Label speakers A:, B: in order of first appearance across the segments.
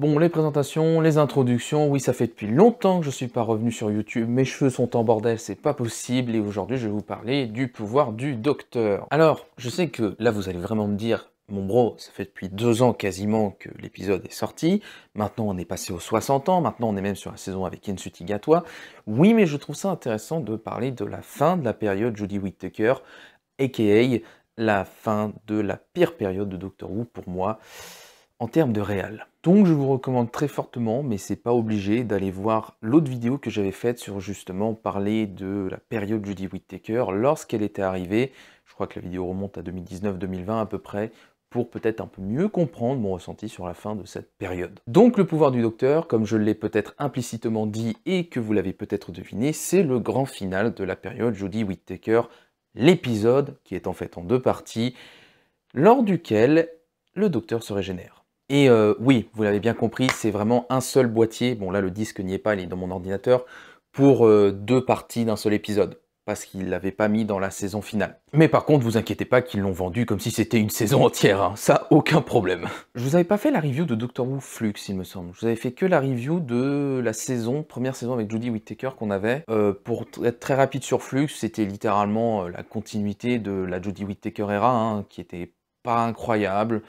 A: Bon, les présentations, les introductions, oui, ça fait depuis longtemps que je suis pas revenu sur YouTube, mes cheveux sont en bordel, c'est pas possible, et aujourd'hui je vais vous parler du pouvoir du docteur. Alors, je sais que là vous allez vraiment me dire, mon bro, ça fait depuis deux ans quasiment que l'épisode est sorti, maintenant on est passé aux 60 ans, maintenant on est même sur la saison avec Kensuti Gatwa. Oui, mais je trouve ça intéressant de parler de la fin de la période Judy Whittaker, aka la fin de la pire période de Doctor Who pour moi en termes de réel. Donc je vous recommande très fortement, mais c'est pas obligé, d'aller voir l'autre vidéo que j'avais faite sur justement parler de la période Judy Whittaker lorsqu'elle était arrivée. Je crois que la vidéo remonte à 2019-2020 à peu près, pour peut-être un peu mieux comprendre mon ressenti sur la fin de cette période. Donc le pouvoir du docteur, comme je l'ai peut-être implicitement dit et que vous l'avez peut-être deviné, c'est le grand final de la période Judy Whittaker, l'épisode, qui est en fait en deux parties, lors duquel le docteur se régénère. Et euh, oui, vous l'avez bien compris, c'est vraiment un seul boîtier, bon là le disque n'y est pas, il est dans mon ordinateur, pour euh, deux parties d'un seul épisode, parce qu'il ne l'avait pas mis dans la saison finale. Mais par contre, vous inquiétez pas qu'ils l'ont vendu comme si c'était une saison entière, hein. ça, aucun problème. Je vous avais pas fait la review de Doctor Who Flux, il me semble. Je vous avais fait que la review de la saison, première saison avec Judy Whittaker qu'on avait. Euh, pour être très rapide sur Flux, c'était littéralement la continuité de la Judy Whittaker era, hein, qui était pas incroyable,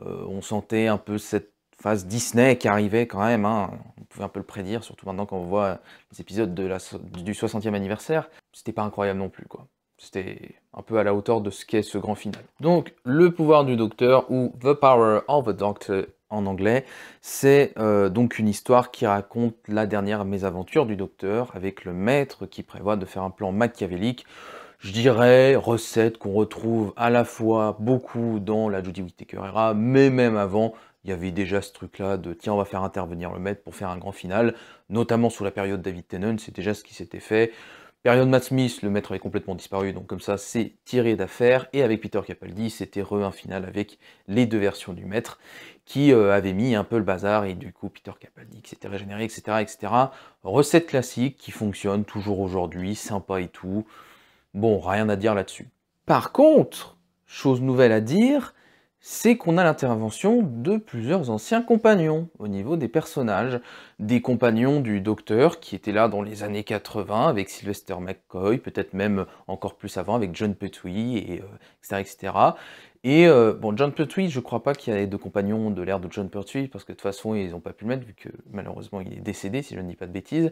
A: on sentait un peu cette phase Disney qui arrivait quand même, hein. on pouvait un peu le prédire, surtout maintenant quand on voit les épisodes du 60e anniversaire, c'était pas incroyable non plus quoi. C'était un peu à la hauteur de ce qu'est ce grand final. Donc, le pouvoir du docteur, ou The Power of the Doctor en anglais, c'est euh, donc une histoire qui raconte la dernière mésaventure du docteur avec le maître qui prévoit de faire un plan machiavélique je dirais, recette qu'on retrouve à la fois beaucoup dans la Judy Whittaker era, mais même avant, il y avait déjà ce truc-là de tiens, on va faire intervenir le maître pour faire un grand final, notamment sous la période David Tennant, c'est déjà ce qui s'était fait. Période Matt Smith, le maître avait complètement disparu, donc comme ça, c'est tiré d'affaire. Et avec Peter Capaldi, c'était re un final avec les deux versions du maître, qui euh, avait mis un peu le bazar, et du coup, Peter Capaldi qui s'était régénéré, etc., etc. Recette classique qui fonctionne toujours aujourd'hui, sympa et tout. Bon, rien à dire là-dessus. Par contre, chose nouvelle à dire, c'est qu'on a l'intervention de plusieurs anciens compagnons au niveau des personnages, des compagnons du Docteur qui étaient là dans les années 80 avec Sylvester McCoy, peut-être même encore plus avant avec John Pertwee, et, etc., euh, etc. Et euh, bon, John Pertwee, je crois pas qu'il y ait de compagnons de l'ère de John Pertwee, parce que de toute façon, ils n'ont pas pu le mettre, vu que malheureusement, il est décédé, si je ne dis pas de bêtises.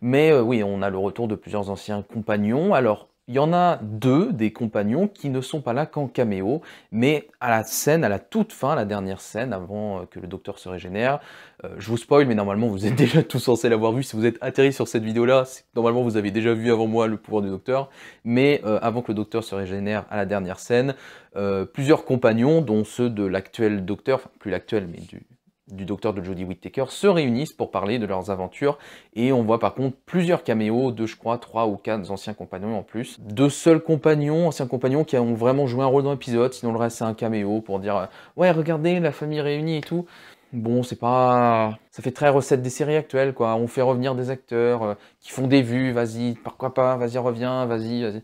A: Mais euh, oui, on a le retour de plusieurs anciens compagnons. Alors, il y en a deux des compagnons qui ne sont pas là qu'en caméo, mais à la scène, à la toute fin, la dernière scène, avant euh, que le docteur se régénère. Euh, je vous spoil, mais normalement vous êtes déjà tous censés l'avoir vu. Si vous êtes atterri sur cette vidéo-là, normalement vous avez déjà vu avant moi le pouvoir du docteur. Mais euh, avant que le docteur se régénère à la dernière scène, plusieurs compagnons, dont ceux de l'actuel docteur, enfin plus l'actuel, mais du, du docteur de Jodie Whittaker se réunissent pour parler de leurs aventures et on voit par contre plusieurs caméos de je crois trois ou quatre anciens compagnons en plus. Deux seuls compagnons, anciens compagnons qui ont vraiment joué un rôle dans l'épisode, sinon le reste c'est un caméo pour dire euh, ouais regardez la famille réunie et tout. Bon, c'est pas... Ça fait très recette des séries actuelles, quoi. On fait revenir des acteurs euh, qui font des vues, vas-y, pourquoi pas, vas-y, reviens, vas-y, vas-y.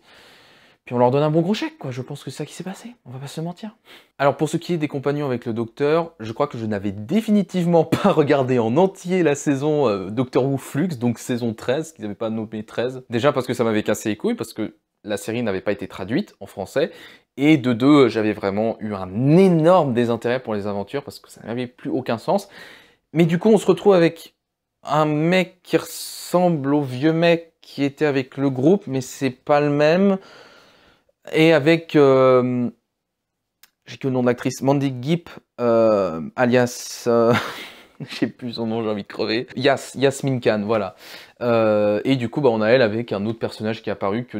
A: Puis on leur donne un bon gros chèque, quoi. Je pense que c'est ça qui s'est passé. On va pas se mentir. Alors pour ce qui est des compagnons avec le docteur, je crois que je n'avais définitivement pas regardé en entier la saison euh, Doctor Who Flux, donc saison 13, qu'ils n'avaient pas nommé 13. Déjà parce que ça m'avait cassé les couilles, parce que la série n'avait pas été traduite en français. Et de deux, j'avais vraiment eu un énorme désintérêt pour les aventures, parce que ça n'avait plus aucun sens. Mais du coup, on se retrouve avec un mec qui ressemble au vieux mec qui était avec le groupe, mais c'est pas le même. Et avec, euh, j'ai que le nom de l'actrice, Mandy Gipp, euh, alias, euh, je sais plus son nom, j'ai envie de crever, Yas, Yasmin Khan, voilà. et du coup, bah, on a elle avec un autre personnage qui est apparu que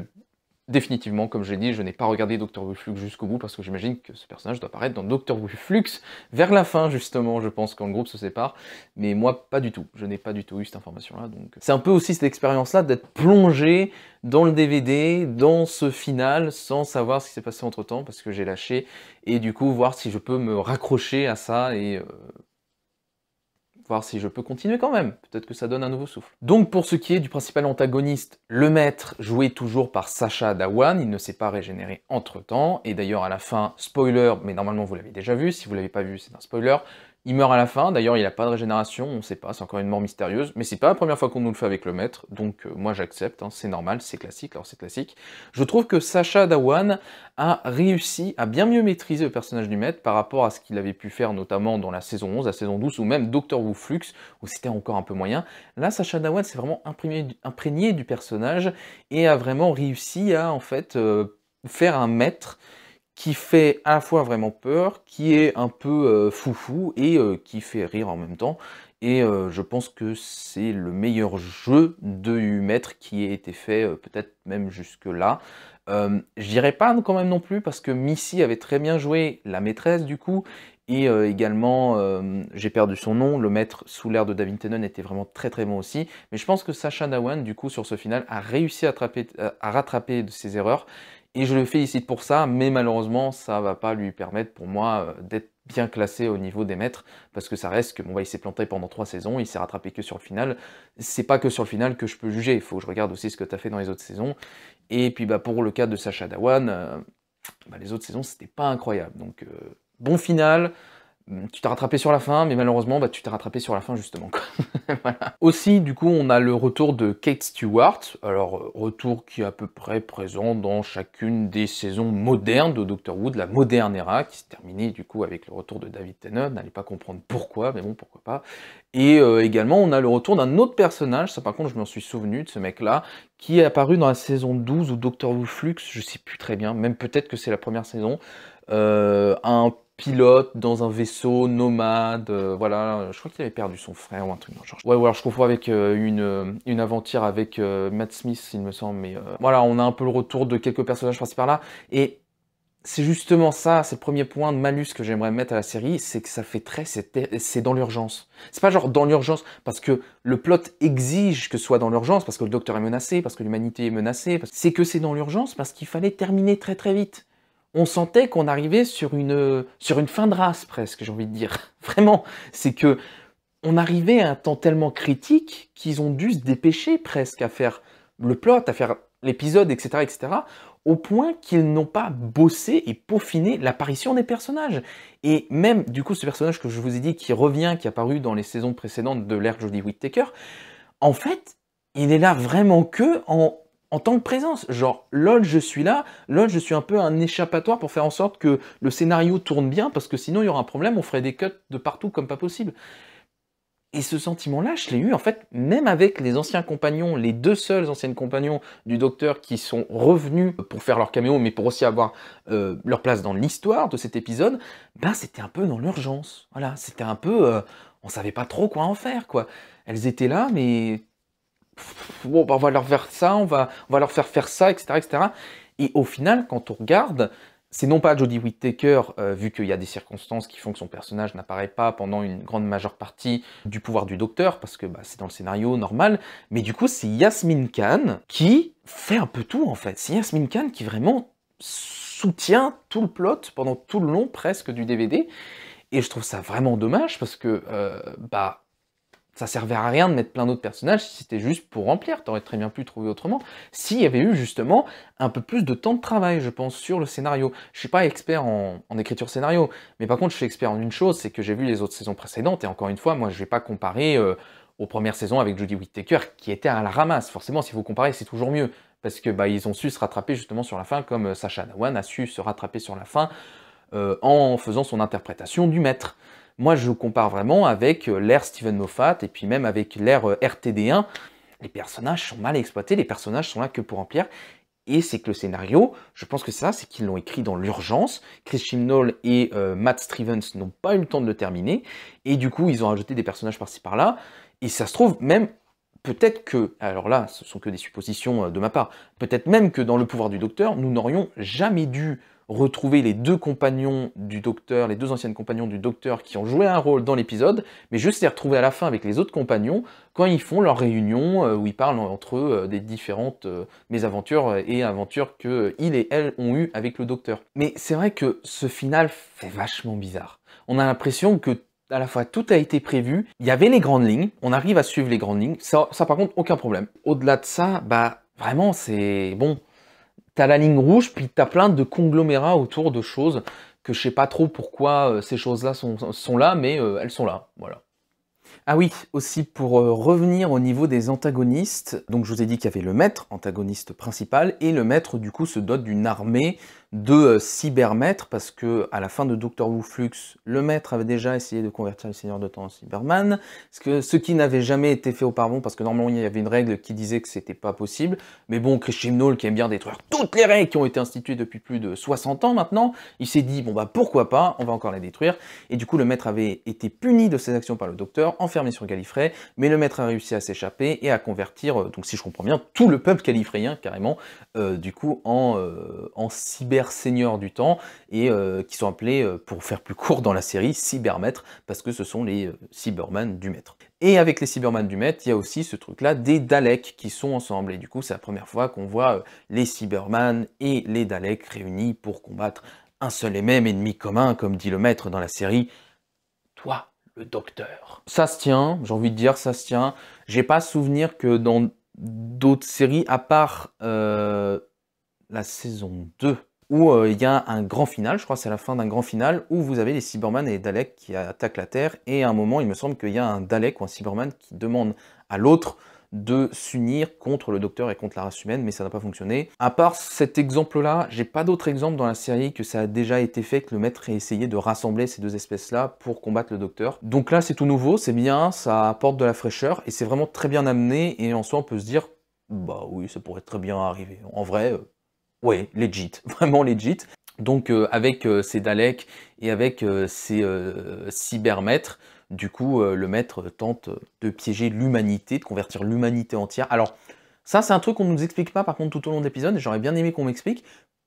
A: définitivement, comme j'ai dit, je n'ai pas regardé Doctor Who Flux jusqu'au bout parce que j'imagine que ce personnage doit apparaître dans Doctor Who Flux vers la fin, justement, je pense, quand le groupe se sépare. Mais moi, pas du tout. Je n'ai pas du tout eu cette information-là. Donc, c'est un peu aussi cette expérience-là d'être plongé dans le DVD, dans ce final, sans savoir ce qui s'est passé entre temps parce que j'ai lâché et du coup, voir si je peux me raccrocher à ça et euh, voir si je peux continuer quand même. Peut-être que ça donne un nouveau souffle. Donc pour ce qui est du principal antagoniste, le maître, joué toujours par Sacha Dawan, il ne s'est pas régénéré entre-temps, et d'ailleurs à la fin, spoiler, mais normalement vous l'avez déjà vu, si vous l'avez pas vu c'est un spoiler, Il meurt à la fin, d'ailleurs il n'a pas de régénération, on ne sait pas, c'est encore une mort mystérieuse, mais c'est pas la première fois qu'on nous le fait avec le maître, donc euh, moi j'accepte, hein, c'est normal, c'est classique, alors c'est classique. Je trouve que Sacha Dawan a réussi à bien mieux maîtriser le personnage du maître par rapport à ce qu'il avait pu faire notamment dans la saison 11, la saison 12, ou même Doctor Who Flux, où c'était encore un peu moyen. Là, Sacha Dawan s'est vraiment imprégné, du personnage et a vraiment réussi à en fait euh, faire un maître qui fait à la fois vraiment peur, qui est un peu euh, foufou et euh, qui fait rire en même temps. Et euh, je pense que c'est le meilleur jeu de maître qui ait été fait peut-être même jusque-là. je dirais pas quand même non plus parce que Missy avait très bien joué la maîtresse du coup et également, j'ai perdu son nom, le maître sous l'air de David Tennant était vraiment très très bon aussi. Mais je pense que Sacha Dawan, du coup, sur ce final, a réussi à, à rattraper ses erreurs et je le félicite pour ça, mais malheureusement, ça va pas lui permettre pour moi euh, d'être bien classé au niveau des maîtres, parce que ça reste que bon, bah, il s'est planté pendant trois saisons, il s'est rattrapé que sur le final. C'est pas que sur le final que je peux juger, il faut que je regarde aussi ce que tu as fait dans les autres saisons. Et puis bah, pour le cas de Sacha Dawan, euh, bah, les autres saisons, c'était pas incroyable. Donc euh, bon final, tu t'es rattrapé sur la fin, mais malheureusement, bah, tu t'es rattrapé sur la fin justement. Aussi, du coup, on a le retour de Kate Stewart. Alors, euh, retour qui est à peu près présent dans chacune des saisons modernes de Doctor Who, de la moderne era, qui s'est terminée du coup avec le retour de David Tennant. N'allez pas comprendre pourquoi, mais bon, pourquoi pas. Et euh, également, on a le retour d'un autre personnage, ça par contre, je m'en suis souvenu de ce mec-là, qui est apparu dans la saison 12 ou Doctor Who Flux, je sais plus très bien, même peut-être que c'est la première saison. Euh, un pilote dans un vaisseau nomade, euh, voilà, je crois qu'il avait perdu son frère ou un truc dans genre. Ouais, alors je confonds avec euh, une, euh, une aventure avec Matt Smith, il me semble, mais voilà, on a un peu le retour de quelques personnages par par là, et c'est justement ça, c'est le premier point de malus que j'aimerais mettre à la série, c'est que ça fait très, c'est dans l'urgence. C'est pas genre dans l'urgence parce que le plot exige que ce soit dans l'urgence, parce que le docteur est menacé, parce que l'humanité est menacée, c'est que c'est dans l'urgence parce qu'il fallait terminer très très vite on sentait qu'on arrivait sur une, sur une fin de race presque, j'ai envie de dire. Vraiment, c'est que on arrivait à un temps tellement critique qu'ils ont dû se dépêcher presque à faire le plot, à faire l'épisode, etc., etc., au point qu'ils n'ont pas bossé et peaufiné l'apparition des personnages. Et même, du coup, ce personnage que je vous ai dit, qui revient, qui est apparu dans les saisons précédentes de l'ère Jodie Whittaker, en fait, il est là vraiment que en en tant que présence. Genre, lol, je suis là, lol, je suis un peu un échappatoire pour faire en sorte que le scénario tourne bien, parce que sinon il y aura un problème, on ferait des cuts de partout comme pas possible. Et ce sentiment-là, je l'ai eu en fait même avec les anciens compagnons, les deux seuls anciens compagnons du docteur qui sont revenus pour faire leur caméo, mais pour aussi avoir euh, leur place dans l'histoire de cet épisode, ben c'était un peu dans l'urgence. Voilà, c'était un peu, euh, on savait pas trop quoi en faire quoi. Elles étaient là, mais bah, on va leur faire ça, on va, on va leur faire faire ça, etc., etc. Et au final, quand on regarde, c'est non pas Jodie Whittaker, euh, vu qu'il y a des circonstances qui font que son personnage n'apparaît pas pendant une grande majeure partie du pouvoir du docteur, parce que bah, c'est dans le scénario normal, mais du coup c'est Yasmin Khan qui fait un peu tout en fait. C'est Yasmin Khan qui vraiment soutient tout le plot pendant tout le long presque du DVD. Et je trouve ça vraiment dommage parce que euh, bah ça servait à rien de mettre plein d'autres personnages si c'était juste pour remplir. T'aurais très bien pu trouver autrement. S'il y avait eu justement un peu plus de temps de travail, je pense, sur le scénario. Je suis pas expert en, écriture scénario, mais par contre, je suis expert en une chose, c'est que j'ai vu les autres saisons précédentes, et encore une fois, moi, je vais pas comparer euh, aux premières saisons avec Judy Whittaker, qui était à la ramasse. Forcément, si vous comparez, c'est toujours mieux, parce que bah, ils ont su se rattraper justement sur la fin, comme euh, Sacha Nawan a su se rattraper sur la fin euh, en faisant son interprétation du maître. Moi, je compare vraiment avec euh, l'ère Steven Moffat et puis même avec l'ère euh, RTD1. Les personnages sont mal exploités, les personnages sont là que pour remplir. Et c'est que le scénario, je pense que ça, c'est qu'ils l'ont écrit dans l'urgence. Chris Chimnall et euh, Matt Stevens n'ont pas eu le temps de le terminer. Et du coup, ils ont ajouté des personnages par-ci par-là. Et ça se trouve, même peut-être que, alors là, ce sont que des suppositions de ma part, peut-être même que dans le pouvoir du docteur, nous n'aurions jamais dû retrouver les deux compagnons du docteur, les deux anciennes compagnons du docteur qui ont joué un rôle dans l'épisode, mais juste les retrouver à la fin avec les autres compagnons quand ils font leur réunion euh, où ils parlent entre eux euh, des différentes euh, mésaventures et aventures que et elle ont eues avec le docteur. Mais c'est vrai que ce final fait vachement bizarre. On a l'impression que à la fois tout a été prévu, il y avait les grandes lignes, on arrive à suivre les grandes lignes, ça, ça par contre aucun problème. Au-delà de ça, bah vraiment c'est bon, t'as la ligne rouge, puis t'as plein de conglomérats autour de choses que je sais pas trop pourquoi ces choses-là sont, là, mais elles sont là, voilà. Ah oui, aussi pour revenir au niveau des antagonistes, donc je vous ai dit qu'il y avait le maître, antagoniste principal, et le maître du coup se dote d'une armée de euh, cybermaîtres, parce que à la fin de Doctor Who Flux, le maître avait déjà essayé de convertir le Seigneur de Temps en Cyberman, ce, qui n'avait jamais été fait auparavant, parce que normalement il y avait une règle qui disait que c'était pas possible, mais bon, Chris Chibnall, qui aime bien détruire toutes les règles qui ont été instituées depuis plus de 60 ans maintenant, il s'est dit, bon bah pourquoi pas, on va encore les détruire, et du coup le maître avait été puni de ses actions par le Docteur, enfermé sur Gallifrey, mais le maître a réussi à s'échapper et à convertir, euh, donc si je comprends bien, tout le peuple gallifréen, carrément, euh, du coup, en, en cyber seigneurs du temps et euh, qui sont appelés, euh, pour faire plus court dans la série, cybermaîtres, parce que ce sont les euh, cyberman du maître. Et avec les cyberman du maître, il y a aussi ce truc-là des Daleks qui sont ensemble. Et du coup, c'est la première fois qu'on voit les cyberman et les Daleks réunis pour combattre un seul et même ennemi commun, comme dit le maître dans la série, toi, le docteur. Ça se tient, j'ai envie de dire, ça se tient. J'ai pas souvenir que dans d'autres séries, à part la saison 2, où euh, il y a un grand final, je crois c'est la fin d'un grand final, où vous avez les Cyberman et les Daleks qui attaquent la Terre, et à un moment, il me semble qu'il y a un Dalek ou un Cyberman qui demande à l'autre de s'unir contre le docteur et contre la race humaine, mais ça n'a pas fonctionné. À part cet exemple-là, j'ai pas d'autres exemples dans la série que ça a déjà été fait, que le maître ait essayé de rassembler ces deux espèces-là pour combattre le docteur. Donc là, c'est tout nouveau, c'est bien, ça apporte de la fraîcheur, et c'est vraiment très bien amené, et en soi, on peut se dire, bah oui, ça pourrait très bien arriver. En vrai, euh, Ouais, legit, vraiment legit. Donc euh, avec euh, ces Daleks et avec euh, ces cybermaîtres, du coup le maître tente de piéger l'humanité, de convertir l'humanité entière. Alors ça c'est un truc qu'on ne nous explique pas par contre tout au long de l'épisode, et j'aurais bien aimé qu'on m'explique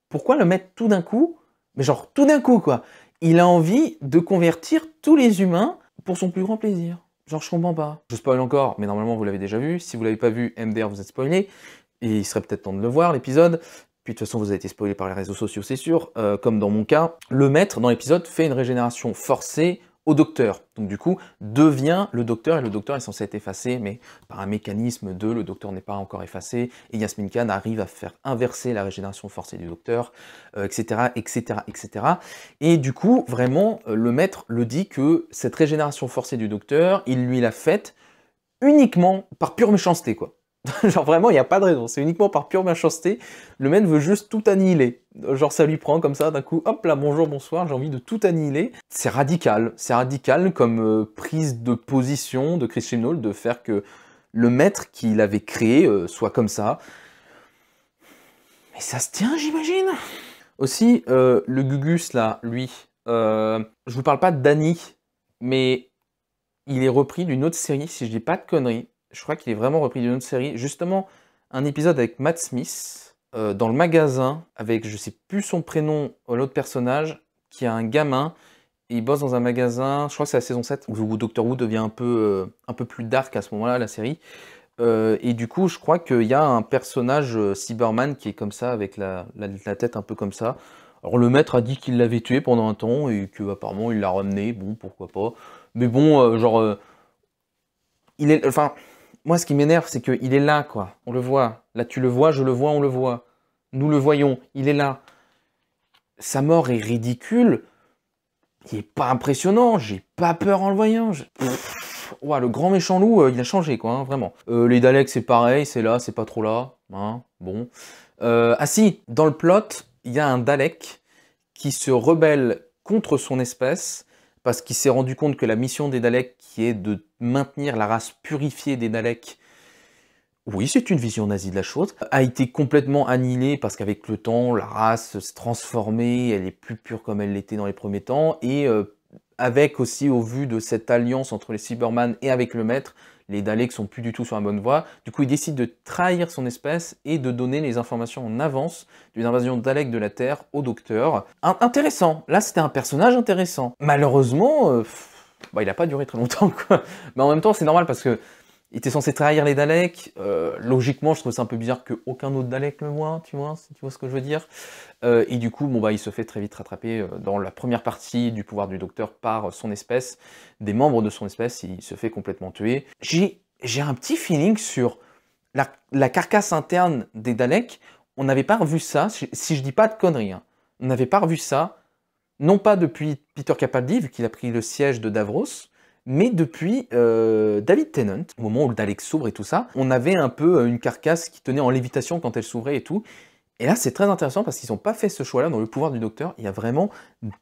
A: pourquoi le maître tout d'un coup, mais genre tout d'un coup quoi, il a envie de convertir tous les humains pour son plus grand plaisir? Genre je comprends pas. Je spoil encore, mais normalement vous l'avez déjà vu. Si vous l'avez pas vu, MDR vous êtes spoilé. Et il serait peut-être temps de le voir l'épisode. Puis de toute façon, vous avez été spoilé par les réseaux sociaux, c'est sûr. Euh, comme dans mon cas, le maître, dans l'épisode, fait une régénération forcée au docteur. Donc du coup, devient le docteur, et le docteur est censé être effacé, mais par un mécanisme de le docteur n'est pas encore effacé, et Yasmin Khan arrive à faire inverser la régénération forcée du docteur, etc., etc., etc. Et du coup, vraiment, euh, le maître le dit que cette régénération forcée du docteur, il lui l'a faite uniquement par pure méchanceté, quoi. Genre vraiment, il n'y a pas de raison. C'est uniquement par pure méchanceté. Le mec veut juste tout annihiler. Genre ça lui prend comme ça d'un coup, hop là, bonjour, bonsoir, j'ai envie de tout annihiler. C'est radical. C'est radical comme euh, prise de position de Chris Chibnall de faire que le maître qu'il avait créé euh, soit comme ça. Mais ça se tient, j'imagine. Aussi, euh, le Gugus là, lui, je vous parle pas Danny, mais il est repris d'une autre série, si je dis pas de conneries je crois qu'il est vraiment repris d'une autre série. Justement, un épisode avec Matt Smith euh, dans le magasin avec, je sais plus son prénom, euh, l'autre personnage, qui a un gamin. il bosse dans un magasin, je crois que c'est la saison 7, où Doctor Who devient un peu, euh, un peu plus dark à ce moment-là, la série. et du coup, je crois qu'il y a un personnage Cyberman qui est comme ça, avec la, la, tête un peu comme ça. Alors le maître a dit qu'il l'avait tué pendant un temps et qu'apparemment il l'a ramené, bon pourquoi pas. Mais bon, genre, il est, enfin, moi, ce qui m'énerve, c'est qu'il est là, quoi. On le voit. Là, tu le vois, je le vois, on le voit. Nous le voyons. Il est là. Sa mort est ridicule. Il est pas impressionnant. J'ai pas peur en le voyant. le grand méchant loup, euh, il a changé, quoi, hein, vraiment. Euh, les Daleks, c'est pareil. C'est là, c'est pas trop là. Hein, bon. Euh, ah si, dans le plot, il y a un Dalek qui se rebelle contre son espèce parce qu'il s'est rendu compte que la mission des Daleks, qui est de maintenir la race purifiée des Daleks, oui, c'est une vision nazie de la chose, a été complètement annihilée parce qu'avec le temps, la race s'est transformée, elle est plus pure comme elle l'était dans les premiers temps, et euh, avec aussi, au vu de cette alliance entre les Cybermen et avec le Maître, les Daleks sont plus du tout sur la bonne voie. Du coup, il décide de trahir son espèce et de donner les informations en avance d'une invasion Dalek de la Terre au Docteur. intéressant. Là, c'était un personnage intéressant. Malheureusement, euh, bah, il n'a pas duré très longtemps, quoi. Mais en même temps, c'est normal parce que il était censé trahir les Daleks. Euh, logiquement, je trouve ça un peu bizarre qu'aucun autre Dalek le voit, tu vois, tu vois ce que je veux dire. Euh, et du coup, bon, bah, il se fait très vite rattraper euh, dans la première partie du pouvoir du Docteur par son espèce, des membres de son espèce, il se fait complètement tuer. J'ai un petit feeling sur la, carcasse interne des Daleks. On n'avait pas revu ça, si je dis pas de conneries, hein. on n'avait pas revu ça Non pas depuis Peter Capaldi, vu qu'il a pris le siège de Davros, mais depuis euh, David Tennant, au moment où le Dalek s'ouvre et tout ça, on avait un peu une carcasse qui tenait en lévitation quand elle s'ouvrait et tout. Et là, c'est très intéressant parce qu'ils n'ont pas fait ce choix-là dans le pouvoir du docteur. Il y a vraiment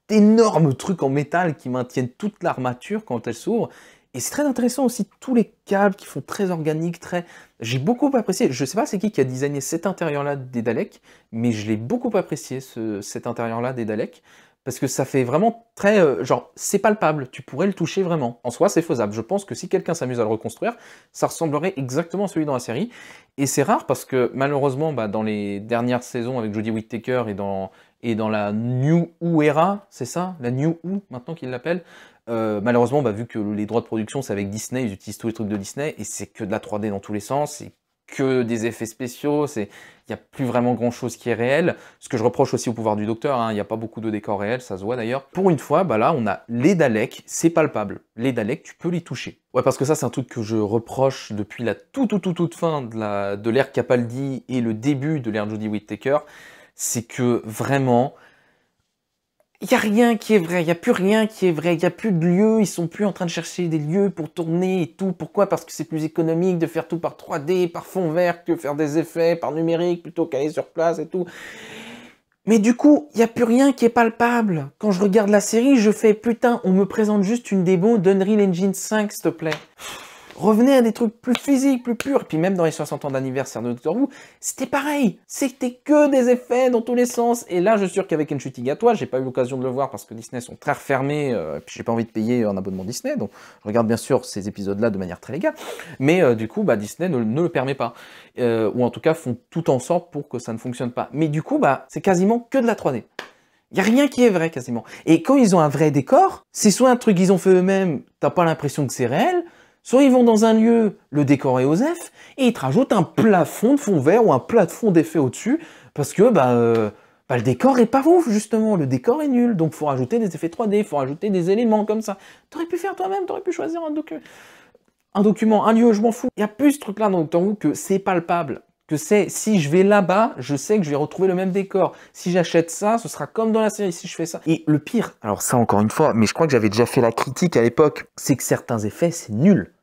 A: d'énormes trucs en métal qui maintiennent toute l'armature quand elle s'ouvre. Et c'est très intéressant aussi, tous les câbles qui font très organiques, très... J'ai beaucoup apprécié, je sais pas c'est qui qui a designé cet intérieur-là des Daleks, mais je l'ai beaucoup apprécié, cet intérieur-là des Daleks, parce que ça fait vraiment très... Euh, genre, c'est palpable, tu pourrais le toucher vraiment. En soi, c'est faisable. Je pense que si quelqu'un s'amuse à le reconstruire, ça ressemblerait exactement à celui dans la série. Et c'est rare parce que, malheureusement, bah, dans les dernières saisons avec Jodie Whittaker et dans, la New Who era, c'est ça? La New Who, maintenant qu'ils l'appellent euh, malheureusement, bah, vu que les droits de production c'est avec Disney, ils utilisent tous les trucs de Disney et c'est que de la 3D dans tous les sens, que des effets spéciaux, il n'y a plus vraiment grand chose qui est réel. Ce que je reproche aussi au pouvoir du docteur, hein, il n'y a pas beaucoup de décors réels, ça se voit d'ailleurs. Pour une fois, bah là on a les Daleks, c'est palpable. Les Daleks, tu peux les toucher. Ouais, parce que ça c'est un truc que je reproche depuis la toute toute toute, toute fin de l'ère Capaldi et le début de l'ère Jodie Whittaker, c'est que vraiment il n'y a rien qui est vrai, il n'y a plus rien qui est vrai, il n'y a plus de lieux, ils sont plus en train de chercher des lieux pour tourner et tout. Pourquoi? Parce que c'est plus économique de faire tout par 3D, par fond vert, que faire des effets par numérique plutôt qu'aller sur place et tout. Mais du coup, il n'y a plus rien qui est palpable. Quand je regarde la série, je fais putain, on me présente juste une démo d'Unreal Engine 5, s'il te plaît. Revenez à des trucs plus physiques, plus purs. Puis même dans les 60 ans d'anniversaire de Doctor Who, c'était pareil. C'était que des effets dans tous les sens. Et là, je suis sûr qu'avec une shooting à toi, j'ai pas eu l'occasion de le voir parce que Disney sont très refermés. Euh, puis j'ai pas envie de payer un abonnement Disney. Donc je regarde bien sûr ces épisodes-là de manière très légale. Mais euh, du coup, bah, Disney ne, le permet pas. Euh, ou en tout cas, font tout en sorte pour que ça ne fonctionne pas. Mais du coup, bah, c'est quasiment que de la 3D. Il n'y a rien qui est vrai quasiment. Et quand ils ont un vrai décor, c'est soit un truc qu'ils ont fait eux-mêmes, t'as pas l'impression que c'est réel, Soit ils vont dans un lieu, le décor est Osef, et ils te rajoutent un plafond de fond vert ou un plafond d'effet au-dessus, parce que bah, euh, bah, le décor est pas ouf, justement, le décor est nul, donc faut rajouter des effets 3D, faut rajouter des éléments comme ça. T'aurais pu faire toi-même, t'aurais pu choisir un, document, un document, un lieu, je m'en fous. Il y a plus ce truc-là dans Doctor Who que c'est palpable que c'est si je vais là-bas, je sais que je vais retrouver le même décor. Si j'achète ça, ce sera comme dans la série si je fais ça. Et le pire, alors ça encore une fois, mais je crois que j'avais déjà fait la critique à l'époque, c'est que certains effets, c'est nul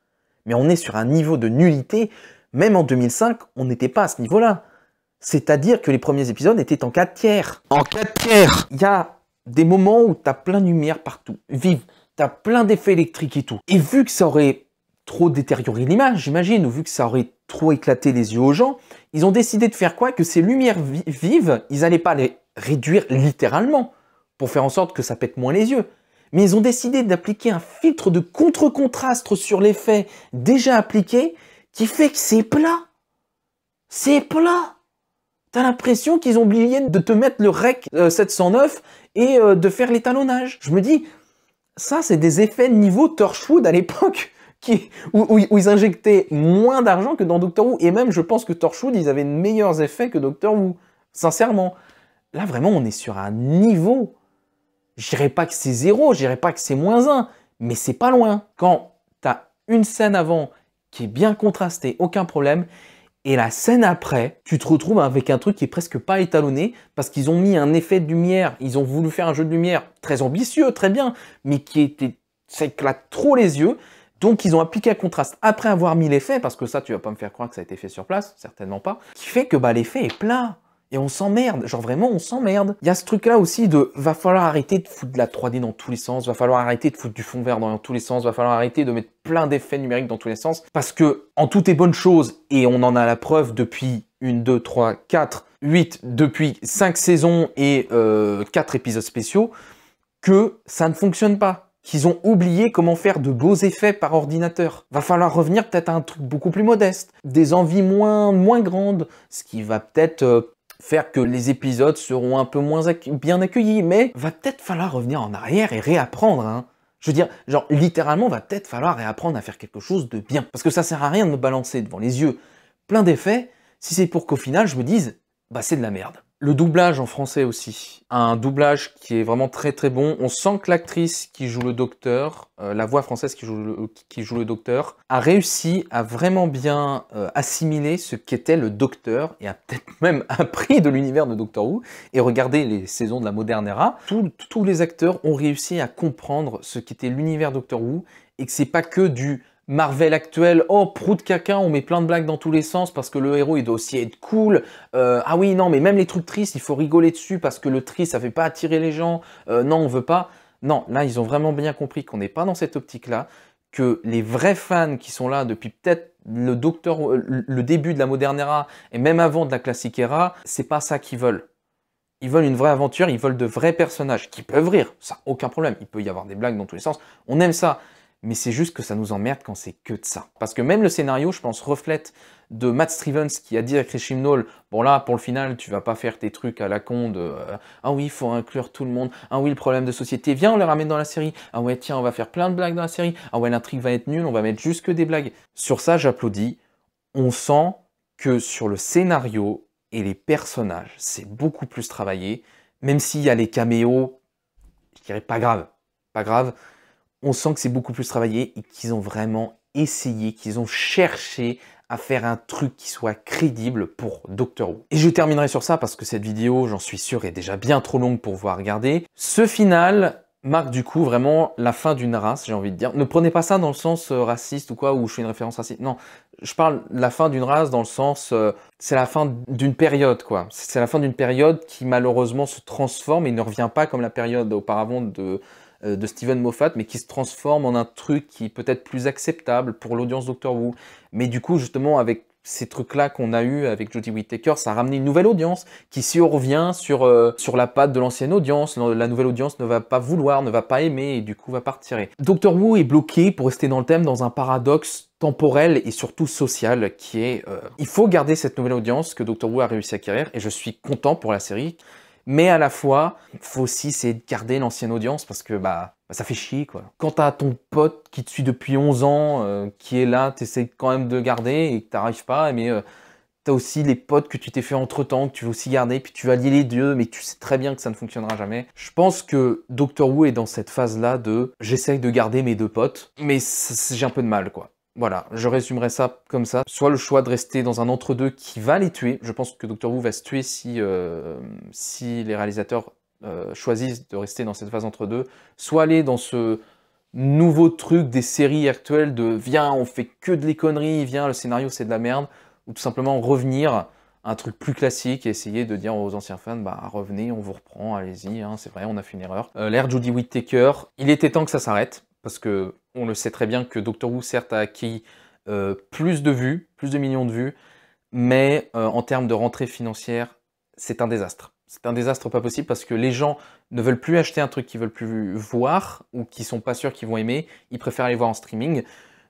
A: mais on est sur un niveau de nullité. Même en 2005, on n'était pas à ce niveau-là. C'est-à-dire que les premiers épisodes étaient en 4 tiers. En 4 tiers Il y a des moments où tu as plein de lumière partout, vive, tu as plein d'effets électriques et tout. Et vu que ça aurait trop détérioré l'image, j'imagine, ou vu que ça aurait trop éclaté les yeux aux gens, ils ont décidé de faire quoi? Que ces lumières vives, ils n'allaient pas les réduire littéralement, pour faire en sorte que ça pète moins les yeux mais ils ont décidé d'appliquer un filtre de contre-contraste sur l'effet déjà appliqué qui fait que c'est plat. C'est plat. T'as l'impression qu'ils ont oublié de te mettre le rec 709 euh, et euh, de faire l'étalonnage. Je me dis, ça c'est des effets de niveau Torchwood à l'époque. Qui, où, ils injectaient moins d'argent que dans Doctor Who. Et même, je pense que Torchwood, ils avaient de meilleurs effets que Doctor Who. Sincèrement. Là, vraiment, on est sur un niveau je dirais pas que c'est zéro, je dirais pas que c'est moins un, mais c'est pas loin. Quand tu as une scène avant qui est bien contrastée, aucun problème, et la scène après, tu te retrouves avec un truc qui est presque pas étalonné parce qu'ils ont mis un effet de lumière, ils ont voulu faire un jeu de lumière très ambitieux, très bien, mais qui était, ça éclate trop les yeux. Donc ils ont appliqué un contraste après avoir mis l'effet, parce que ça tu vas pas me faire croire que ça a été fait sur place, certainement pas, qui fait que bah, l'effet est plat. Et on s'emmerde, genre vraiment on s'emmerde. Il y a ce truc là aussi de va falloir arrêter de foutre de la 3D dans tous les sens, va falloir arrêter de foutre du fond vert dans tous les sens, va falloir arrêter de mettre plein d'effets numériques dans tous les sens. Parce que en tout est bonne chose, et on en a la preuve depuis une, deux, trois, quatre, huit, depuis cinq saisons et euh, quatre épisodes spéciaux, que ça ne fonctionne pas qu'ils ont oublié comment faire de beaux effets par ordinateur. Va falloir revenir peut-être à un truc beaucoup plus modeste, des envies moins, moins grandes, ce qui va peut-être euh, faire que les épisodes seront un peu moins bien accueillis, mais va peut-être falloir revenir en arrière et réapprendre. Hein. Je veux dire, genre littéralement, va peut-être falloir réapprendre à faire quelque chose de bien. Parce que ça sert à rien de me balancer devant les yeux plein d'effets si c'est pour qu'au final je me dise, bah c'est de la merde. Le doublage en français aussi. Un doublage qui est vraiment très très bon. On sent que l'actrice qui joue le docteur, euh, la voix française qui joue le, docteur, a réussi à vraiment bien euh, assimiler ce qu'était le docteur et a peut-être même appris de l'univers de Doctor Who. Et regardez les saisons de la moderne era, tous les acteurs ont réussi à comprendre ce qu'était l'univers Doctor Who et que c'est pas que du Marvel actuel, oh, prout caca, on met plein de blagues dans tous les sens parce que le héros il doit aussi être cool. Euh, ah oui, non, mais même les trucs tristes, il faut rigoler dessus parce que le triste ça fait pas attirer les gens. Euh, non, on veut pas. Non, là ils ont vraiment bien compris qu'on n'est pas dans cette optique-là, que les vrais fans qui sont là depuis peut-être le docteur, euh, le début de la moderne era et même avant de la classique era, c'est pas ça qu'ils veulent. Ils veulent une vraie aventure, ils veulent de vrais personnages qui peuvent rire, ça aucun problème. Il peut y avoir des blagues dans tous les sens. On aime ça mais c'est juste que ça nous emmerde quand c'est que de ça. Parce que même le scénario, je pense, reflète de Matt Stevens qui a dit à Chris Chimnall, bon là, pour le final, tu vas pas faire tes trucs à la con de euh, ah oui, il faut inclure tout le monde, ah oui, le problème de société, viens, on le ramène dans la série, ah ouais, tiens, on va faire plein de blagues dans la série, ah ouais, l'intrigue va être nulle, on va mettre juste que des blagues. Sur ça, j'applaudis. On sent que sur le scénario et les personnages, c'est beaucoup plus travaillé, même s'il y a les caméos, je dirais pas grave, pas grave, on sent que c'est beaucoup plus travaillé et qu'ils ont vraiment essayé, qu'ils ont cherché à faire un truc qui soit crédible pour Doctor Who. Et je terminerai sur ça parce que cette vidéo, j'en suis sûr, est déjà bien trop longue pour voir regarder. Ce final marque du coup vraiment la fin d'une race, j'ai envie de dire. Ne prenez pas ça dans le sens euh, raciste ou quoi, où je fais une référence raciste. Non, je parle la fin d'une race dans le sens, euh, c'est la fin d'une période, quoi. C'est la fin d'une période qui malheureusement se transforme et ne revient pas comme la période auparavant de de Steven Moffat, mais qui se transforme en un truc qui est peut-être plus acceptable pour l'audience Doctor Who. Mais du coup, justement, avec ces trucs-là qu'on a eu avec Jodie Whittaker, ça a ramené une nouvelle audience qui si on revient sur, euh, sur la patte de l'ancienne audience. La nouvelle audience ne va pas vouloir, ne va pas aimer et du coup va partir. Doctor Who est bloqué, pour rester dans le thème, dans un paradoxe temporel et surtout social qui est euh, il faut garder cette nouvelle audience que Doctor Who a réussi à acquérir et je suis content pour la série mais à la fois, il faut aussi essayer de garder l'ancienne audience parce que bah, bah ça fait chier quoi. Quand t'as ton pote qui te suit depuis 11 ans, euh, qui est là, t'essaies quand même de garder et que t'arrives pas, mais euh, t'as aussi les potes que tu t'es fait entre temps, que tu veux aussi garder, puis tu vas lier les deux, mais tu sais très bien que ça ne fonctionnera jamais. Je pense que Doctor Who est dans cette phase là de j'essaye de garder mes deux potes, mais j'ai un peu de mal. Voilà, je résumerai ça comme ça. Soit le choix de rester dans un entre-deux qui va les tuer. Je pense que Doctor Who va se tuer si, euh, si les réalisateurs euh, choisissent de rester dans cette phase entre-deux. Soit aller dans ce nouveau truc des séries actuelles de viens, on fait que de les conneries, viens, le scénario c'est de la merde. Ou tout simplement revenir à un truc plus classique et essayer de dire aux anciens fans, bah revenez, on vous reprend, allez-y, hein, c'est vrai, on a fait une erreur. Euh, L'ère Judy Whittaker, il était temps que ça s'arrête parce que on le sait très bien que Doctor Who, certes, a acquis euh, plus de vues, plus de millions de vues, mais euh, en termes de rentrée financière, c'est un désastre. C'est un désastre pas possible parce que les gens ne veulent plus acheter un truc qu'ils veulent plus voir ou qui sont pas sûrs qu'ils vont aimer, ils préfèrent aller voir en streaming.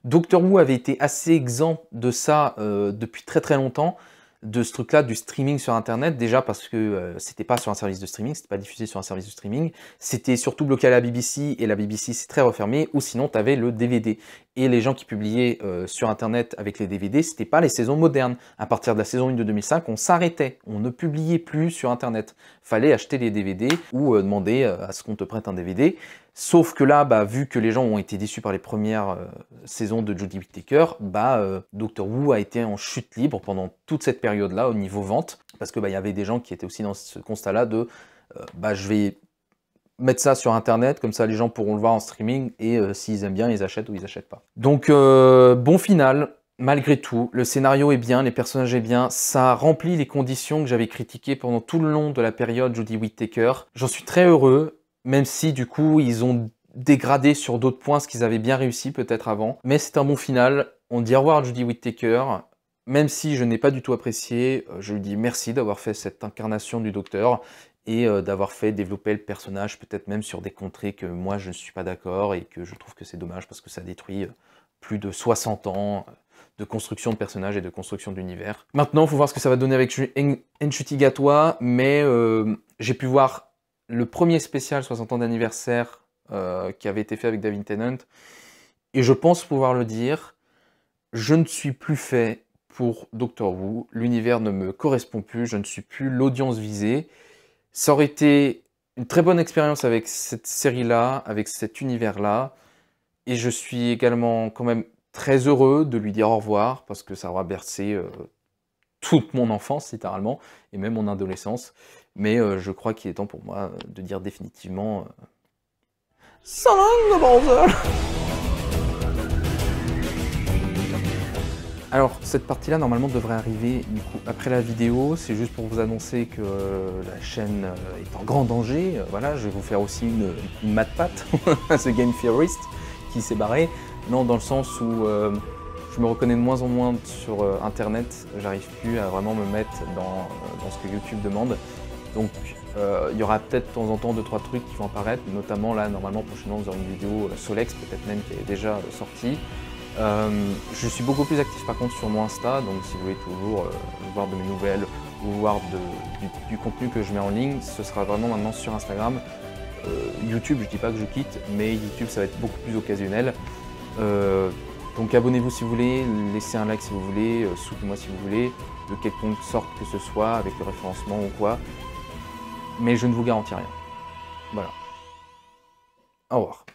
A: Doctor Who avait été assez exempt de ça euh, depuis très très longtemps, de ce truc-là du streaming sur Internet, déjà parce que euh, c'était pas sur un service de streaming, c'était pas diffusé sur un service de streaming, c'était surtout bloqué à la BBC, et la BBC c'est très refermé, ou sinon tu avais le DVD. Et les gens qui publiaient euh, sur Internet avec les DVD, c'était pas les saisons modernes. À partir de la saison 1 de 2005, on s'arrêtait, on ne publiait plus sur Internet. Fallait acheter les DVD ou euh, demander à ce qu'on te prête un DVD. Sauf que là, bah, vu que les gens ont été déçus par les premières euh, saisons de Judy Whittaker, bah, euh, Doctor Who a été en chute libre pendant toute cette période-là au niveau vente, parce que bah, y avait des gens qui étaient aussi dans ce constat-là de euh, bah, je vais mettre ça sur internet, comme ça les gens pourront le voir en streaming, et s'ils aiment bien, ils achètent ou ils achètent pas. Donc bon final, malgré tout, le scénario est bien, les personnages est bien, ça remplit les conditions que j'avais critiquées pendant tout le long de la période Judy Whittaker. J'en suis très heureux, même si du coup ils ont dégradé sur d'autres points ce qu'ils avaient bien réussi peut-être avant. Mais c'est un bon final. On dit au revoir à Judy Whittaker. Même si je n'ai pas du tout apprécié, euh, je lui dis merci d'avoir fait cette incarnation du docteur et euh, d'avoir fait développer le personnage peut-être même sur des contrées que moi je ne suis pas d'accord et que je trouve que c'est dommage parce que ça détruit euh, plus de 60 ans de construction de personnages et de construction d'univers. Maintenant, il faut voir ce que ça va donner avec Enchuti Gatwa, mais j'ai pu voir le premier spécial 60 ans d'anniversaire euh, qui avait été fait avec David Tennant. Et je pense pouvoir le dire, je ne suis plus fait pour Doctor Who. L'univers ne me correspond plus, je ne suis plus l'audience visée. Ça aurait été une très bonne expérience avec cette série-là, avec cet univers-là. Et je suis également quand même très heureux de lui dire au revoir parce que ça aura bercé euh, toute mon enfance littéralement et même mon adolescence. Mais euh, je crois qu'il est temps pour moi de dire définitivement euh, Alors, cette partie-là, normalement, devrait arriver du coup, après la vidéo. C'est juste pour vous annoncer que la chaîne est en grand danger. Voilà, je vais vous faire aussi une, une mat ce Game Theorist qui s'est barré. Non, dans le sens où euh, je me reconnais de moins en moins sur euh, Internet. J'arrive plus à vraiment me mettre euh, dans ce que YouTube demande. Donc il y aura peut-être de temps en temps deux trois trucs qui vont apparaître, notamment là normalement prochainement vous aurez une vidéo Solex peut-être même qui est déjà sortie. je suis beaucoup plus actif par contre sur mon Insta, donc si vous voulez toujours voir de mes nouvelles ou voir du, contenu que je mets en ligne, ce sera vraiment maintenant sur Instagram. YouTube, je dis pas que je quitte, mais YouTube ça va être beaucoup plus occasionnel. Euh, donc abonnez-vous si vous voulez, laissez un like si vous voulez, euh, soutenez-moi si vous voulez, de quelconque sorte que ce soit, avec le référencement ou quoi. Mais je ne vous garantis rien. Voilà. Au revoir.